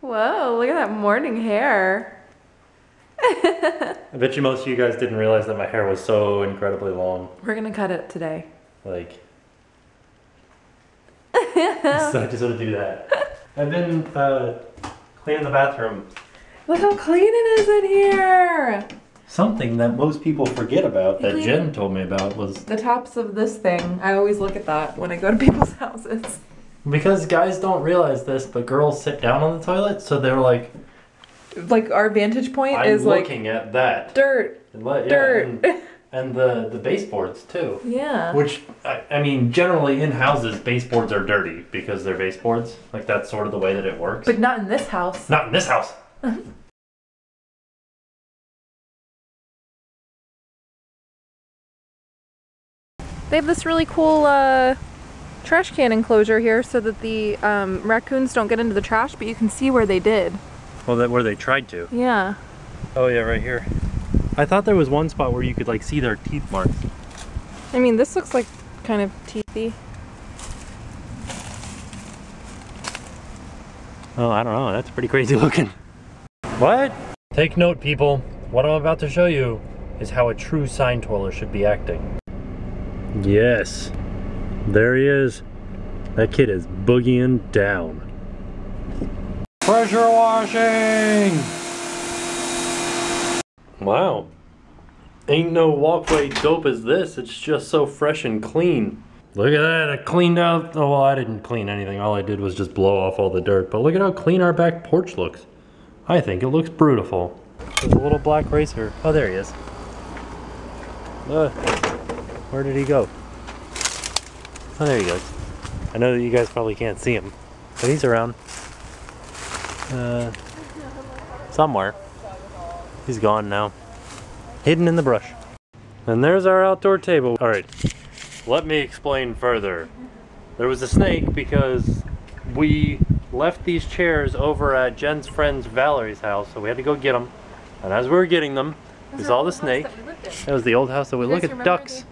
Whoa, look at that morning hair. I bet you most of you guys didn't realize that my hair was so incredibly long. We're gonna cut it today. Like, so I just want to do that. I've been uh, cleaning the bathroom. Look how clean it is in here. Something that most people forget about that Jenn told me about was The tops of this thing, I always look at that when I go to people's houses. Because guys don't realize this, but girls sit down on the toilet, so they're like, Like our vantage point I'm is like looking at that. dirt, And let- yeah, dirt. and, and the, the baseboards too. yeah. Which, I, I mean, generally in houses, baseboards are dirty because they're baseboards. Like, that's sort of the way that it works. But not in this house. Not in this house. They have this really cool uh, trash can enclosure here so that the um, raccoons don't get into the trash, but you can see where they did. Well, that where they tried to. Yeah. Oh yeah, right here. I thought there was one spot where you could like see their teeth marks. I mean, this looks like kind of teethy. Oh, I don't know. That's pretty crazy looking. What? Take note, people. What I'm about to show you is how a true sign twirler should be acting. Yes. There he is. That kid is boogieing down. Pressure washing! Wow. Ain't no walkway dope as this. It's just so fresh and clean. Look at that, I cleaned out, oh well I didn't clean anything, all I did was just blow off all the dirt, but look at how clean our back porch looks. I think it looks beautiful. There's a little black racer. Oh, there he is. Uh, where did he go? Oh, there he goes. I know that you guys probably can't see him, but he's around. Uh, somewhere. He's gone now. Hidden in the brush. And there's our outdoor table. All right, let me explain further. There was a snake because we left these chairs over at Jenn's friend's Valerie's house, so we had to go get them. And as we were getting them, we saw the snake. That was the old house that we look at ducks.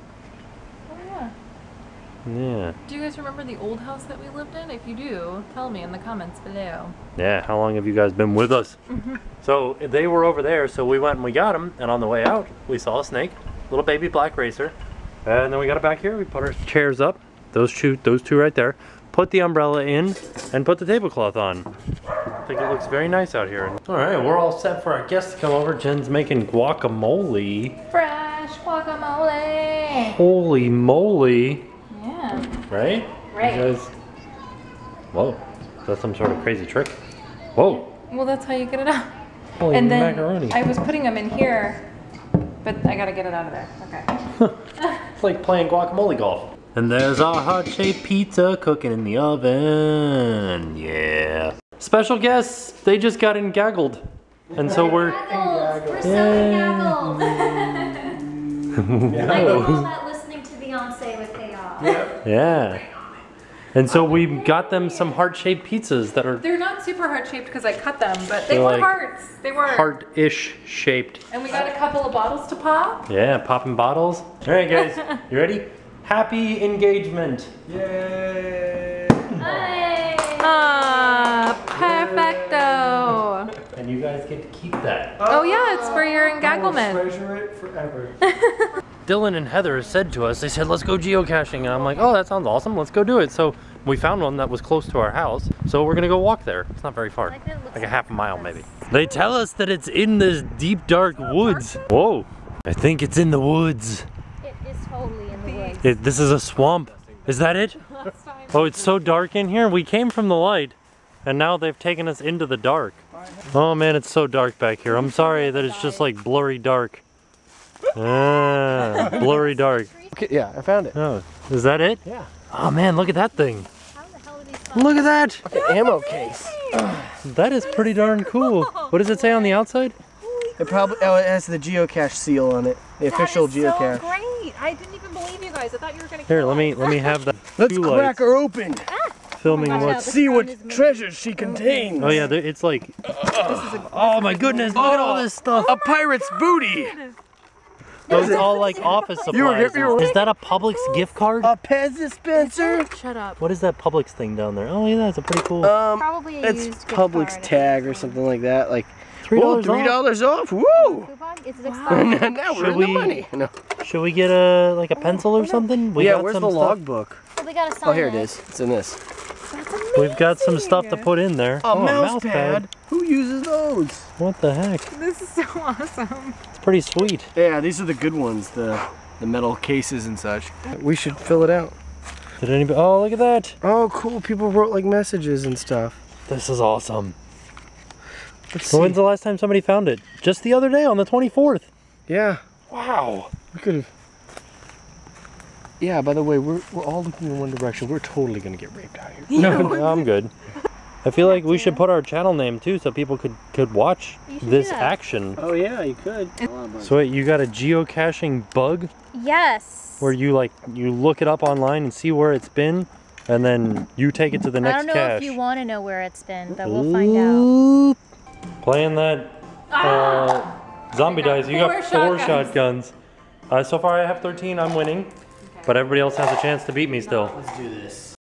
Yeah. Do you guys remember the old house that we lived in? If you do, tell me in the comments below. Yeah, how long have you guys been with us? Mm-hmm. So they were over there, so we went and we got them, and on the way out, we saw a snake, little baby black racer. And then we got it back here, we put our chairs up, those two, those two right there, put the umbrella in, and put the tablecloth on. I think it looks very nice out here. All right, we're all set for our guests to come over. Jenn's making guacamole. Fresh guacamole. Holy moly. Right? Right. You guys, whoa, that's some sort of crazy trick? Whoa, Well, that's how you get it out. holy and then macaroni. I was putting them in here, but I gotta get it out of there. Okay. It's like playing guacamole golf. And there's our heart-shaped pizza cooking in the oven. Yeah. Special guests, they just got engaggled. And so we're... Gaggles. We're so Yay. engaggled. I call that listening to Beyonce with AR. Yeah. And so we got them some heart-shaped pizzas that are They're not super heart shaped because I cut them, but they They're were like hearts. They were. heart-ish shaped. And we got a couple of bottles to pop. Yeah, popping bottles. All right, guys, you ready? Happy engagement. Yay! Hey. Ah, perfecto. And you guys get to keep that. Oh yeah, it's for your I will engagement. treasure it forever. Dylan and Heather said to us, they said, let's go geocaching. And I'm like, oh, that sounds awesome. Let's go do it. So we found one that was close to our house. So we're going to go walk there. It's not very far. Like Like a half a mile, maybe. They tell us that it's in this deep, dark woods. Whoa. I think it's in the woods. It is totally in the woods. It, this is a swamp. Is that it? Oh, it's so dark in here. We came from the light. And now they've taken us into the dark. Oh man, it's so dark back here. I'm sorry that it's just like blurry dark. Ah, blurry dark. Okay, yeah, I found it. Oh, is that it? Yeah. Oh man, look at that thing. How the hell are these? Look at that. An ammo case. That is pretty darn cool. What does it say on the outside? It probably oh, it has the geocache seal on it. The official that is geocache. So great. I didn't even believe you guys. I thought you were gonna. Here, kill let me us. let me have the Let's two crack lights her open. filming Watch out, what's. the See sun what is moving. treasures she contains. Oh yeah, it's like. Oh my goodness! Look at all this stuff. A pirate's booty. Those all like office supplies. You were- you were- Is that a Publix gift card? A Pez dispenser. Shut up. What is that Publix thing down there? Oh yeah, that's a pretty cool. Um, Probably a it's used gift Publix card. tag or something like that. Like Three oh, dollars three off. dollars off. Woo! Coupon? It's expired. now we're Should in the we- money. No. Should we get a like a pencil or something? We yeah, got where's some the logbook? we gotta sign Oh, here it it. is. It's in this. We've got some stuff to put in there. A oh, mouse, pad. Who uses those? What the heck? This is so awesome. It's pretty sweet. Yeah, these are the good ones. The the metal cases and such. We should fill it out. Did anybody? Oh, look at that. Oh, cool. People wrote like messages and stuff. This is awesome. Let's So see. when's the last time somebody found it? Just the other day on the 24th. Yeah, Wow. we could have. Yeah. By the way, we're we're all looking in one direction. We're totally gonna get raped out here. No, I'm good. I feel like we should put our channel name too, so people could could watch this action. Oh yeah, you could. So wait, you got a geocaching bug Yes. where you like you look it up online and see where it's been, and then you take it to the next cache. I don't know cache. if you want to know where it's been, but we'll find out. Ooh. Playing that uh, zombie dice. You got four four shotguns. shotguns. Uh, so far, I have 13. I'm winning, but everybody else has a chance to beat me still. Let's do this.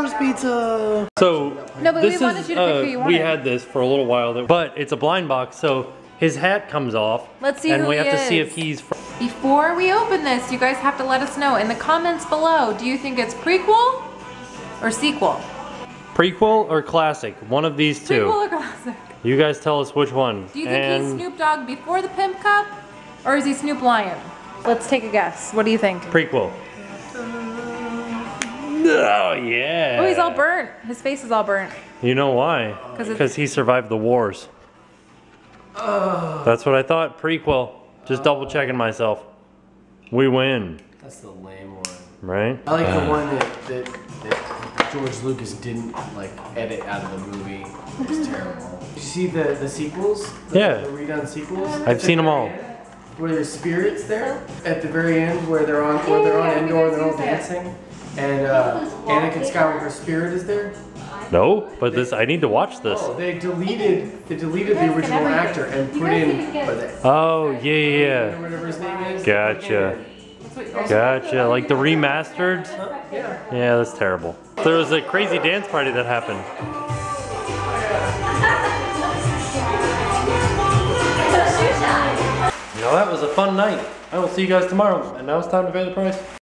S'mores pizza. So No, but we this wanted is, you to pick uh, who you We had this for a little while, but it's a blind box, so his hat comes off. Let's see and who we he have to see if he's. Fr- Before we open this, you guys have to let us know in the comments below. Do you think it's prequel or sequel? prequel or classic? One of these two. Prequel or classic? You guys tell us which one. Do you think and he's Snoop Dogg before the Pimp Cup, or is he Snoop Lion? Let's take a guess. What do you think? prequel. Oh yeah. Oh, he's all burnt. His face is all burnt. You know why? 'Cause Because he survived the wars. That's what I thought. Prequel. Just double checking myself. We win, That's the lame one. right? I like the one that, that, that George Lucas didn't like edit out of the movie. It was mm-hmm. terrible. Did you see the, the sequels? The, Yeah. The redone sequels? I've seen them all. Where there's spirits there at the very end, where they're on where they're on Yeah, yeah, Endor and they're all we did dancing, and uh, Anakin Skywalker's spirit is there. No, but this I need to watch this. Oh, they deleted they deleted the original actor and put in Oh yeah, yeah. whatever his name is. Gotcha. Gotcha. Like the remastered. Yeah. Yeah, that's terrible. There was a crazy dance party that happened. You know, that was a fun night. I will see you guys tomorrow. And now it's time to pay the price.